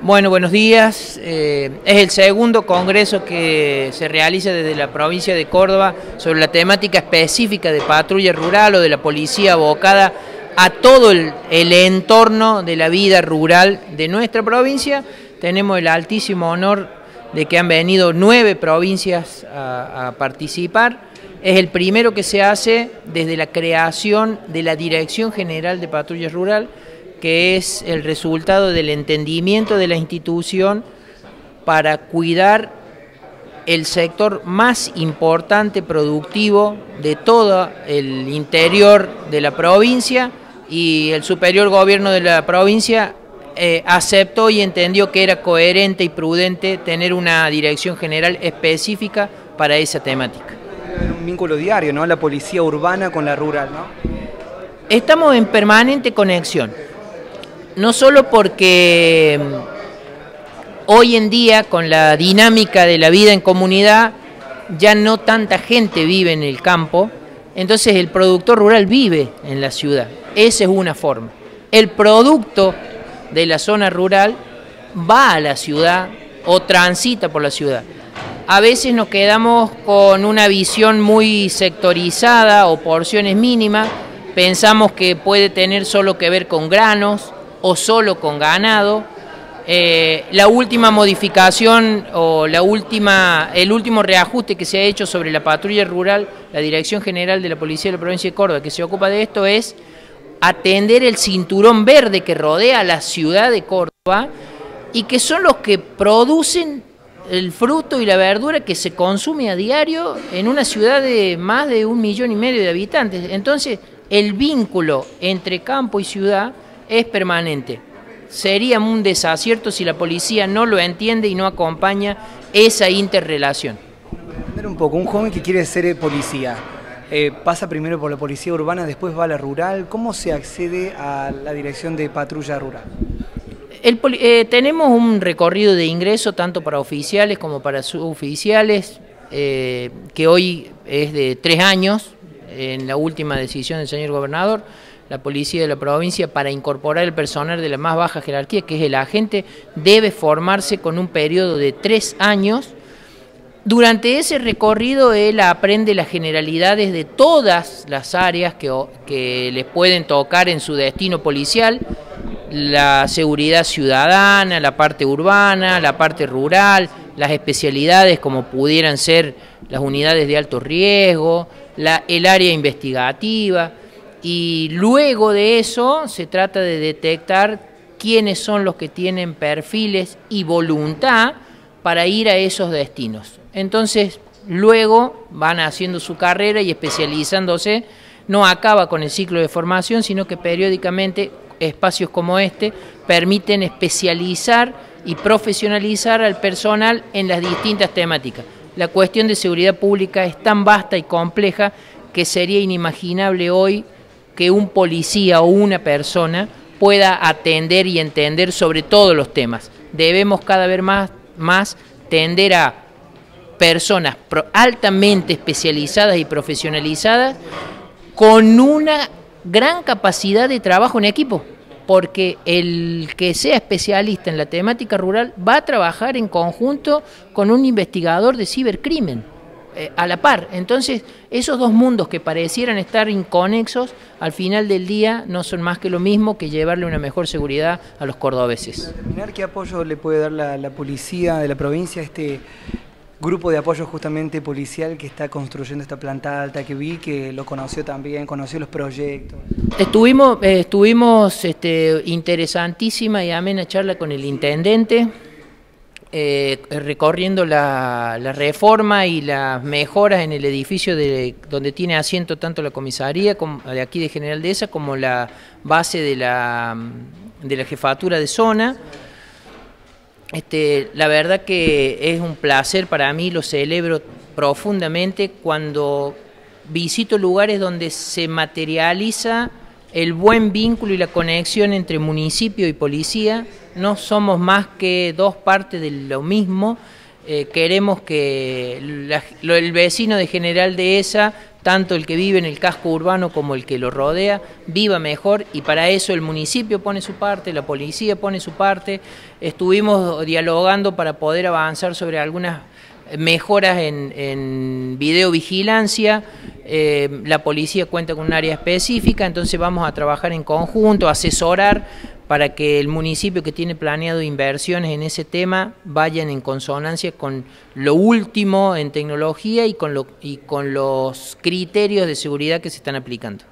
Bueno, buenos días. Eh, es el segundo congreso que se realiza desde la provincia de Córdoba sobre la temática específica de patrulla rural o de la policía abocada a todo el, entorno de la vida rural de nuestra provincia. Tenemos el altísimo honor de que han venido nueve provincias a participar. Es el primero que se hace desde la creación de la Dirección General de Patrulla Rural que es el resultado del entendimiento de la institución para cuidar el sector más importante productivo de todo el interior de la provincia y el superior gobierno de la provincia eh, aceptó y entendió que era coherente y prudente tener una dirección general específica para esa temática. Un vínculo diario, ¿no? La policía urbana con la rural, ¿no? Estamos en permanente conexión no solo porque mm, hoy en día con la dinámica de la vida en comunidad ya no tanta gente vive en el campo, entonces el productor rural vive en la ciudad. Esa es una forma. El producto de la zona rural va a la ciudad o transita por la ciudad. A veces nos quedamos con una visión muy sectorizada o porciones mínimas, pensamos que puede tener solo que ver con granos, o solo con ganado. Eh, la última modificación o la última, el último reajuste que se ha hecho sobre la patrulla rural, la Dirección General de la Policía de la Provincia de Córdoba, que se ocupa de esto, es atender el cinturón verde que rodea la ciudad de Córdoba y que son los que producen el fruto y la verdura que se consume a diario en una ciudad de más de un millón y medio de habitantes. Entonces, el vínculo entre campo y ciudad es permanente. Sería un desacierto si la policía no lo entiende y no acompaña esa interrelación. un poco, un joven que quiere ser policía, eh, pasa primero por la policía urbana, después va a la rural. ¿Cómo se accede a la dirección de patrulla rural? Eh, tenemos un recorrido de ingreso tanto para oficiales como para suboficiales, eh, que hoy es de tres años, en la última decisión del señor gobernador la policía de la provincia para incorporar el personal de la más baja jerarquía, que es el agente, debe formarse con un periodo de tres años. Durante ese recorrido él aprende las generalidades de todas las áreas que, que les pueden tocar en su destino policial, la seguridad ciudadana, la parte urbana, la parte rural, las especialidades como pudieran ser las unidades de alto riesgo, la, el área investigativa y luego de eso se trata de detectar quiénes son los que tienen perfiles y voluntad para ir a esos destinos. Entonces, luego van haciendo su carrera y especializándose, no acaba con el ciclo de formación, sino que periódicamente espacios como este permiten especializar y profesionalizar al personal en las distintas temáticas. La cuestión de seguridad pública es tan vasta y compleja que sería inimaginable hoy que un policía o una persona pueda atender y entender sobre todos los temas. Debemos cada vez más, más tender a personas altamente especializadas y profesionalizadas con una gran capacidad de trabajo en equipo, porque el que sea especialista en la temática rural va a trabajar en conjunto con un investigador de cibercrimen. Eh, a la par. Entonces, esos dos mundos que parecieran estar inconexos, al final del día no son más que lo mismo que llevarle una mejor seguridad a los cordobeses. terminar, ¿qué apoyo le puede dar la, policía de la provincia a este grupo de apoyo justamente policial que está construyendo esta planta alta que vi, que lo conoció también, conoció los proyectos. Estuvimos, eh, estuvimos este, interesantísima y amena charla con el intendente, eh, recorriendo la, reforma y las mejoras en el edificio de, donde tiene asiento tanto la comisaría de aquí de General Dehesa como la base de la, de la jefatura de zona. Este, la verdad que es un placer para mí, lo celebro profundamente cuando visito lugares donde se materializa el buen vínculo y la conexión entre municipio y policía no somos más que dos partes de lo mismo. Eh, queremos que el vecino de General de esa tanto el que vive en el casco urbano como el que lo rodea viva mejor y para eso el municipio pone su parte, la policía pone su parte. Estuvimos dialogando para poder avanzar sobre algunas mejoras en, videovigilancia, eh, la policía cuenta con un área específica, entonces vamos a trabajar en conjunto, asesorar para que el municipio que tiene planeado inversiones en ese tema vayan en consonancia con lo último en tecnología y con, lo, y con los criterios de seguridad que se están aplicando.